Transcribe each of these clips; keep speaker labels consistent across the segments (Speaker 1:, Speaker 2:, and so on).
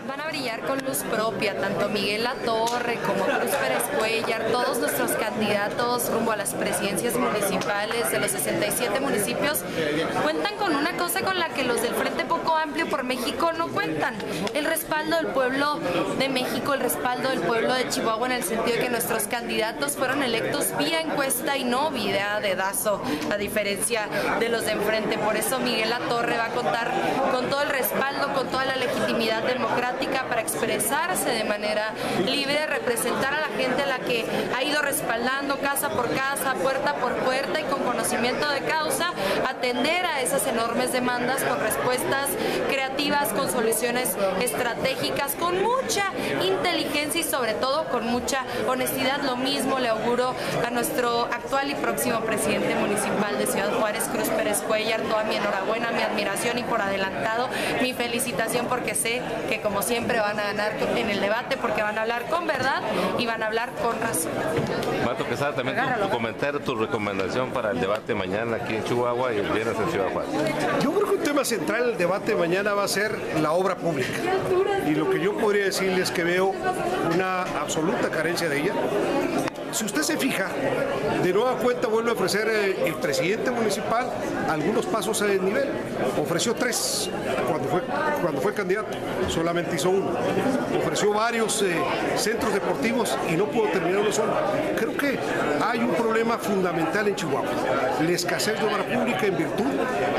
Speaker 1: van a brillar con luz propia, tanto Miguel Latorre como Cruz Pérez Cuellar, todos nuestros candidatos rumbo a las presidencias municipales de los 67 municipios cuentan con una cosa con la que los del Frente Poco Amplio por México no cuentan, el respaldo del pueblo de México, el respaldo del pueblo de Chihuahua en el sentido de que nuestros candidatos fueron electos vía encuesta y no vía dedazo, a diferencia de los de enfrente. Por eso Miguel Latorre va a contar con todo el respaldo, toda la legitimidad democrática para expresarse de manera libre, representar a la gente a la que ha ido respaldando casa por casa, puerta por puerta y con conocimiento de causa, atender a esas enormes demandas con respuestas creativas, con soluciones estratégicas, con mucha inteligencia y sobre todo con mucha honestidad. Lo mismo le auguro a nuestro actual y próximo presidente municipal de Ciudad Juárez, Cruz Pérez Cuellar, toda mi enhorabuena, mi admiración y por adelantado mi felicitación porque sé que como siempre van a ganar en el debate porque van a hablar con verdad y van a hablar con razón.
Speaker 2: Mato Quesada, también tu, tu comentario, tu recomendación para el debate mañana aquí en Chihuahua y el viernes en Ciudad Juárez.
Speaker 3: Yo creo que un tema central del debate mañana va a ser la obra pública. Y lo que yo podría decirles es que veo una absoluta carencia de ella. Si usted se fija, de nueva cuenta vuelve a ofrecer eh, el presidente municipal algunos pasos a nivel. Ofreció tres cuando fue, cuando fue candidato, solamente hizo uno. Ofreció varios eh, centros deportivos y no pudo terminar uno solo. Creo que hay un problema fundamental en Chihuahua, la escasez de obra pública en virtud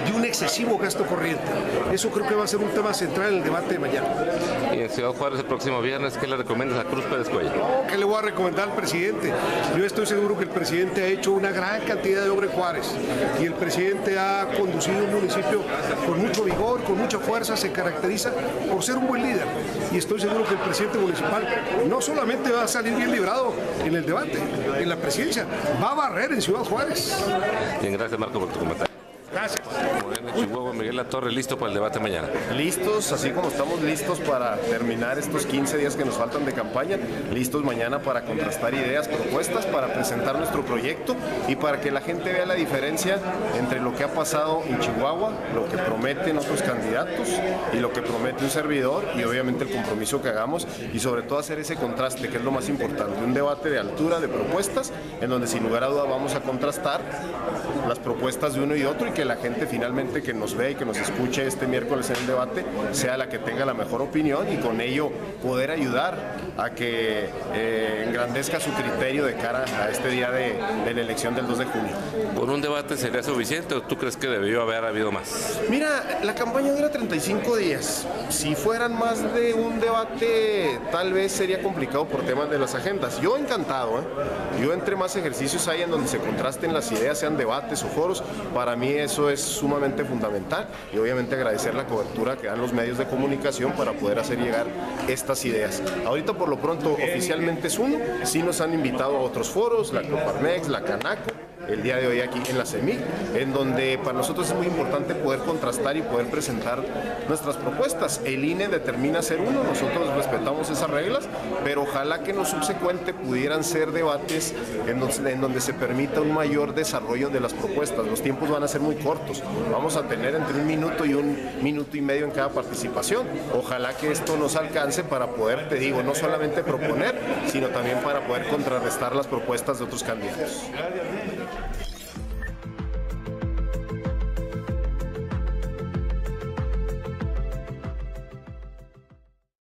Speaker 3: de un excesivo gasto corriente. Eso creo que va a ser un tema central en el debate de mañana.
Speaker 2: Y en Ciudad Juárez el próximo viernes, ¿qué le recomiendas a Cruz Pérez Cuellar?
Speaker 3: ¿Qué le voy a recomendar al presidente? Yo estoy seguro que el presidente ha hecho una gran cantidad de obra en Juárez y el presidente ha conducido un municipio con mucho vigor, con mucha fuerza, se caracteriza por ser un buen líder. Y estoy seguro que el presidente municipal no solamente va a salir bien librado en el debate, en la presidencia, va a barrer en Ciudad Juárez.
Speaker 2: Bien, gracias Marco por tu comentario.
Speaker 3: Gracias.
Speaker 2: Moreno, Chihuahua, Miguel Latorre, listo para el debate mañana.
Speaker 4: listos, así como estamos listos para terminar estos 15 días que nos faltan de campaña, listos mañana para contrastar ideas, propuestas, para presentar nuestro proyecto y para que la gente vea la diferencia entre lo que ha pasado en Chihuahua, lo que prometen otros candidatos y lo que promete un servidor y obviamente el compromiso que hagamos y sobre todo hacer ese contraste que es lo más importante, un debate de altura, de propuestas, en donde sin lugar a duda vamos a contrastar las propuestas de uno y otro y que la gente finalmente que nos ve y que nos escuche este miércoles en el debate sea la que tenga la mejor opinión y con ello poder ayudar a que eh, engrandezca su criterio de cara a este día de, de la elección del 2 de junio.
Speaker 2: ¿Por un debate sería suficiente o tú crees que debió haber habido más?
Speaker 4: Mira, la campaña dura 35 días. Si fueran más de un debate, tal vez sería complicado por temas de las agendas. Yo encantado, ¿eh? Yo entre más ejercicios hay en donde se contrasten las ideas, sean debates o foros, para mí eso es sumamente fundamental y obviamente agradecer la cobertura que dan los medios de comunicación para poder hacer llegar estas ideas. Ahorita por lo pronto oficialmente es uno, sí nos han invitado a otros foros, la Coparmex, la Canaco, el día de hoy aquí en la CEMIC, en donde para nosotros es muy importante poder contrastar y poder presentar nuestras propuestas. El INE determina ser uno, nosotros respetamos esas reglas, pero ojalá que en lo subsecuente pudieran ser debates en donde, en donde se permita un mayor desarrollo de las propuestas. Los tiempos van a ser muy cortos, vamos a tener entre un minuto y un minuto y medio en cada participación. Ojalá que esto nos alcance para poder, te digo, no solamente proponer, sino también para poder contrarrestar las propuestas de otros candidatos.